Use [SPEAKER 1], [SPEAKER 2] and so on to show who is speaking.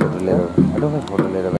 [SPEAKER 1] I don't have photo later.